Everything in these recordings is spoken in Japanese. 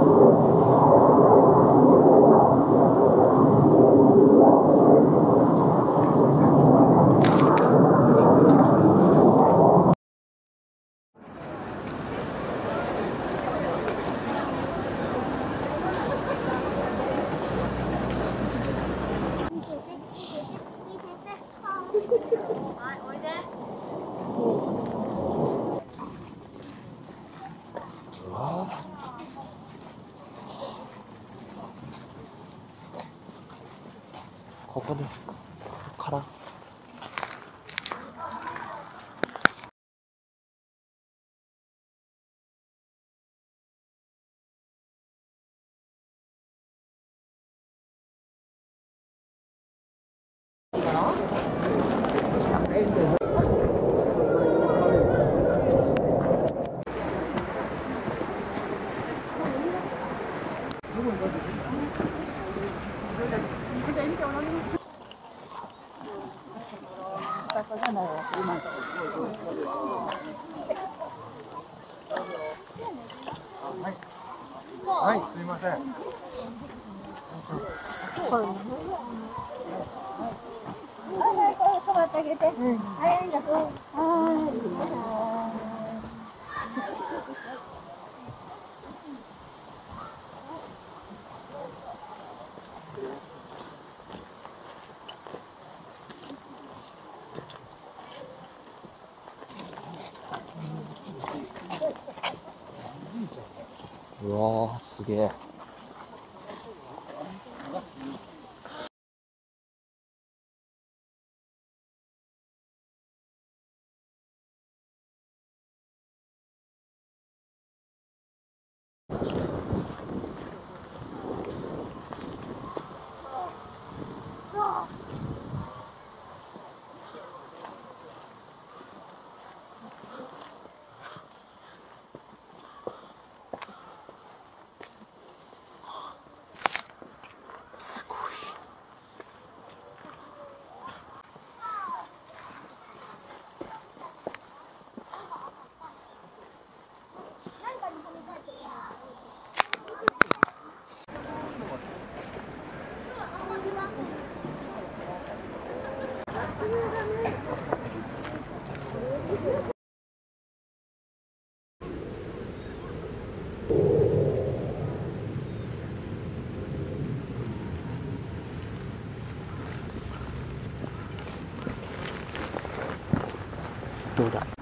Amen. ここではい、すいません。はいはい、こう配ってあげて。はい、ありがとう。うわーすげえ。どう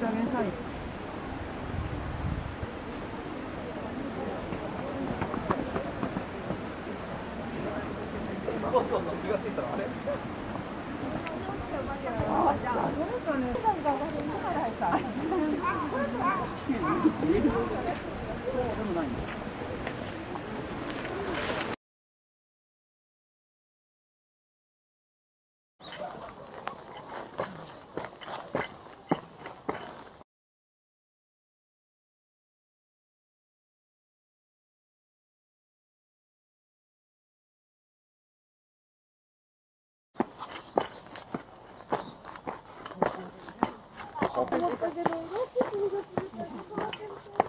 い。そうそう、気がいたのあれ。どうして君が来るか聞こえてるから。